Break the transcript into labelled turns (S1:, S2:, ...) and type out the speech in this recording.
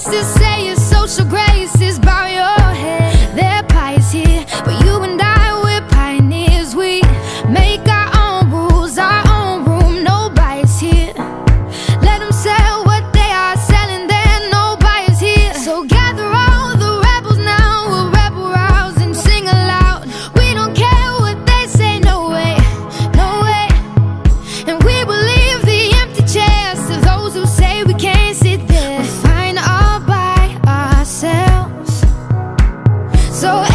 S1: faces say your social graces bow your head. They're pious here, but you and I, we're pioneers. We make our own rules, our own room, no bias here. Let them sell what they are selling, there no bias here. So gather all the rebels now, we'll rebel rouse and sing aloud. We don't care what they say, no way, no way. And we believe the empty chairs to those who say we can't. So